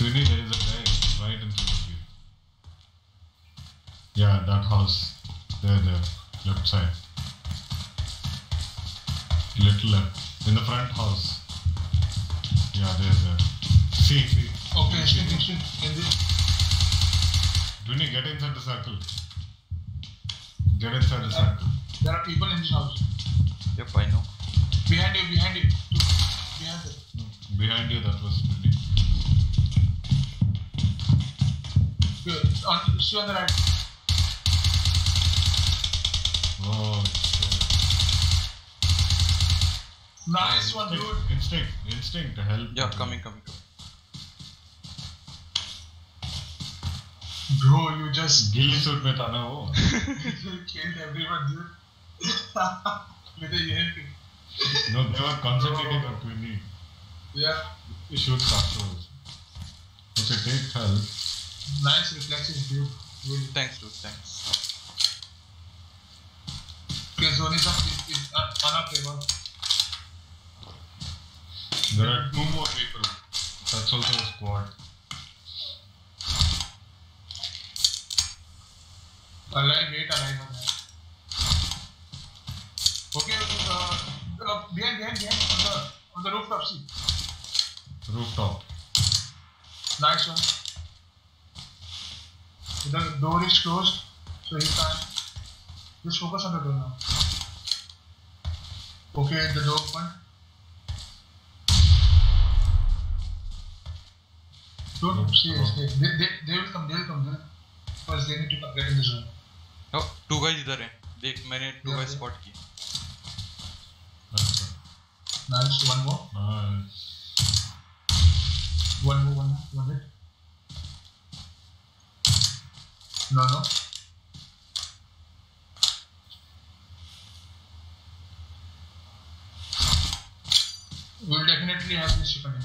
Srini, there is a guy right in front of you. Yeah, that house. There, there. Left side. Little left. In the front house. Yeah, there, there. See, see. Okay, instinct, instinct. In this. Duni, get inside the circle. Get inside the circle. Uh, there are people in this house. Yep, I know. Behind you, behind you. Behind you. Behind you, that was Duni. The right. Oh. Nice one, dude. Instinct, instinct, to help. Yeah, coming, coming, coming. Bro, you just ghillie suit में था ना वो you killed everyone, dude. With a EMP. No, they were concentrating on Twinny. Yeah. You shoot capsules. Okay, take help. Nice reflexes, dude. Really. Thanks, dude, thanks. Okay, zone is up. Is, is uh, unupable. There are two more people. That's also a squad. Alive, wait, alive on that. Okay, uh, uh, behind, behind, behind, on the, on the rooftop, see. Rooftop. Nice one. The door is closed, so he can't. Just focus on the door now. Okay, the door open. Don't see, stay. They, they, they will come, they will come, will. First, they need to get in the zone. Oh, two guys इधर हैं देख मैंने two guys spot की That's it. Nice, one more. Nice. One more, one more, one hit. No, no. We'll definitely have this chicken in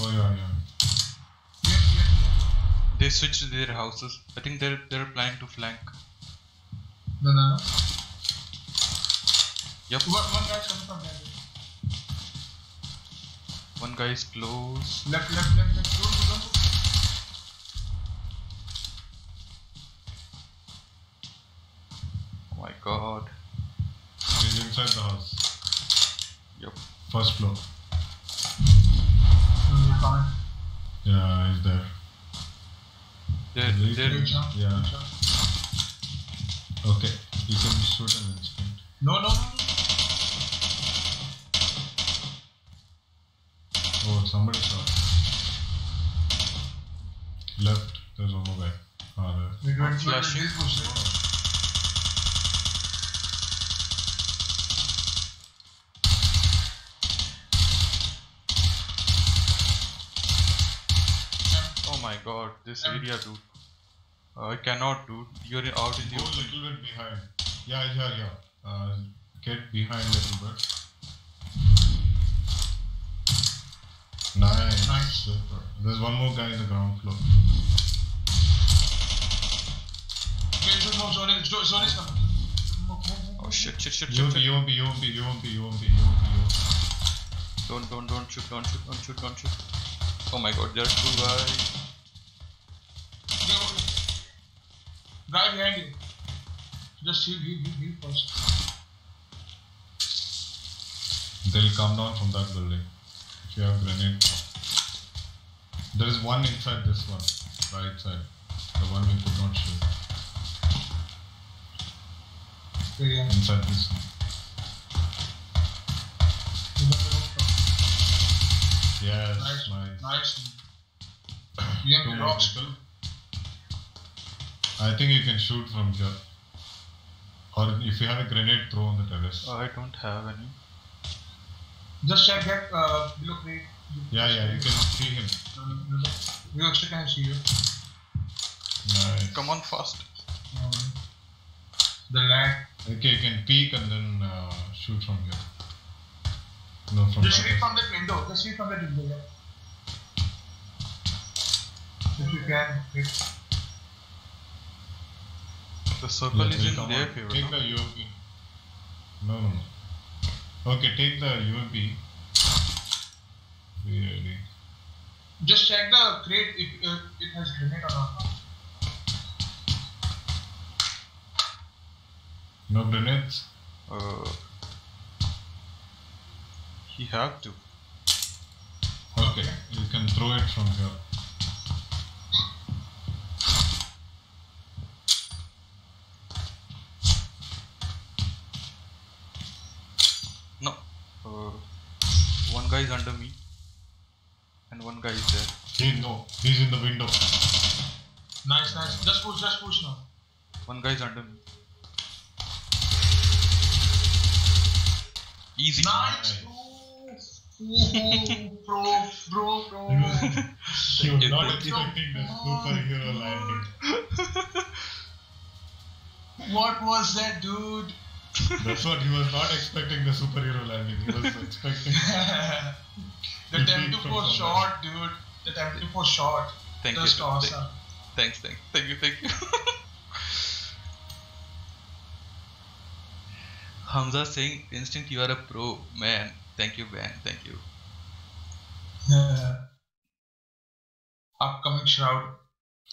Oh yeah, yeah. They switched their houses I think they're they're planning to flank No, no, no. yep One, one guy's coming from there. one guy is close Left, left, left, left. My god He's inside the house. yep First floor. No, you can't. Yeah, he's there. they're Really? they're Great jump. Yeah. Okay. You can shoot an instinct. No, no, no, no. Oh, somebody shot. Left. There's one more guy. Ah, there. We went for the Flashing. My god this area dude uh, I cannot dude you're out in the Go a little bit behind. Yeah, yeah, yeah. Uh, get behind a little bit. Nice. Nice. Super. There's one more guy in the ground floor. Okay, so no, zone is, zone is coming. Move, move, move. oh shit shit shit shit, UMP, shit. UMP, UMP, UMP, UMP, UMP, UMP. don't don't don't shoot don't shoot don't shoot don't shoot oh my god there are two guys Guy behind you. Just heal, heal, heal, heal first. They'll come down from that building. If you have grenade. There is one inside this one. Right side. The one we could not shoot. Yeah. Inside this one. You got the rooftop. Yes, Nice. nice. Nice. You have the rocks. people. I think you can shoot from here. Or if you have a grenade, throw on the terrace. oh, I don't have any Just check that uh, below crate. Yeah, yeah, you can see him. You no, no, no. We also can see you. Nice. come on fast Um, the lag. Okay, you can peek and then uh, shoot from here. No, from Just shoot from that window. Just shoot from that window. Yeah. If you can. It, the circle Let is in their favor Take no? the UMP. No, no, no. Okay, take the UMP. Yeah. Just check the crate if uh, it has grenade or not. No grenades? Uh, he had to. Okay, you can throw it from here. One guy is under me, and one guy is there. He, no, he's in the window. Nice, nice. Just push, just push now. One guy is under me. Easy. Nice. Ooh, ooh, bro, bro, bro. He was not was- expecting the superhero landing. What was that, dude? That's what he was not expecting the superhero landing. He was expecting. the You temp beat from shot, dude. The temp for shot. Thank you. Just th- th- awesome. Thanks, thanks, thank you, thank you. Hamza saying, Instinct, you are a pro, man. Thank you, man. Thank you. Upcoming shroud.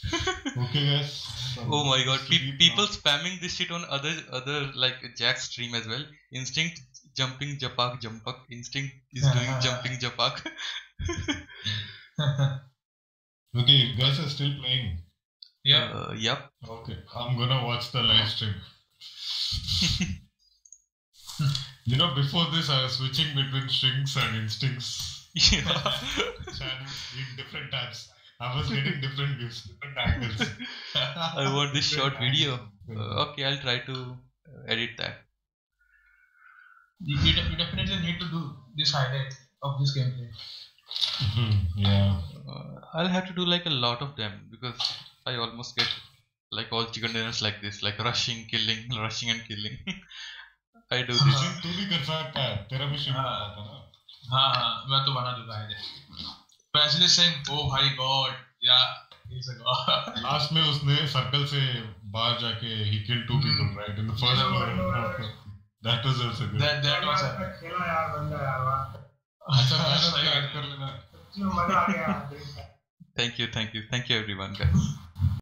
Okay, guys. Oh my god, pe- people now. spamming this shit on other other like Jack's stream as well. Instinct jumping japak jumpak. Instinct is doing jumping japak. Okay, you guys are still playing. yeah. Uh, yep. Okay, I'm gonna watch the live stream. you know, before this, I was switching between strings and instincts Yeah. channels in different tabs. I was getting different views, different angles. I want this short video. Yeah. Uh, okay, I'll try to uh, edit that. you, you, de- you definitely need to do this highlight of this gameplay. Mhm, yeah. Uh, I'll have to do like a lot of them because I almost get like all chicken dinners like this, like rushing, killing, rushing and killing. I do this. Stream तू भी कर सकता है तेरा भी stream हाँ। बना था ना हाँ हाँ मैं तो बना दूंगा ओ भाई गॉड या लास्ट में उसने सर्कल से बाहर जाके ही kill two people right in the first that was also good that that was खेला यार बंदा यार अच्छा ऐड कर लेना thank you thank you thank you everyone guys